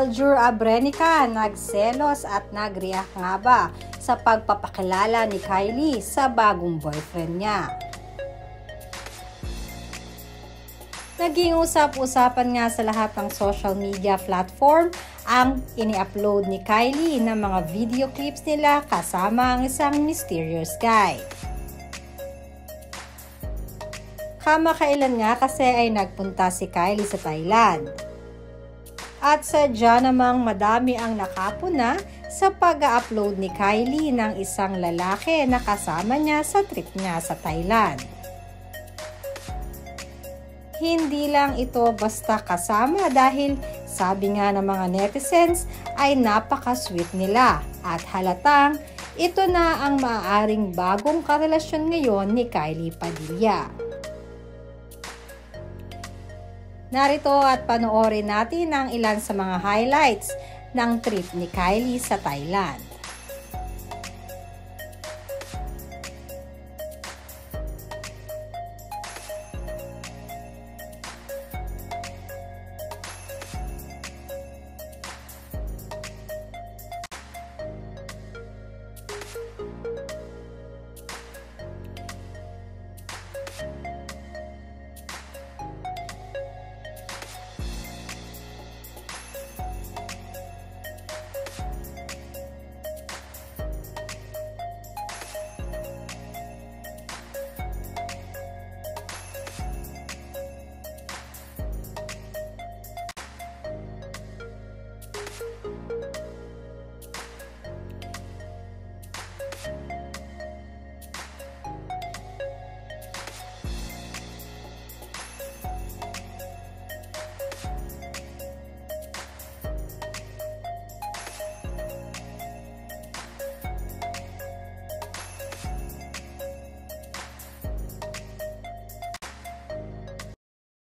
Aljur Abrenica nagselos at nagreact nga ba sa pagpapakilala ni Kylie sa bagong boyfriend niya. Naging usap-usapan nga sa lahat ng social media platform ang ini-upload ni Kylie ng mga video clips nila kasama ang isang mysterious guy. Kamakailan nga kasi ay nagpunta si Kylie sa Thailand. At sadya namang madami ang nakapuna sa pag-upload ni Kylie ng isang lalaki na kasama niya sa trip niya sa Thailand. Hindi lang ito basta kasama dahil sabi nga ng mga netizens ay napaka-sweet nila at halatang ito na ang maaaring bagong karelasyon ngayon ni Kylie Padilla. Narito at panoorin natin ang ilan sa mga highlights ng trip ni Kylie sa Thailand.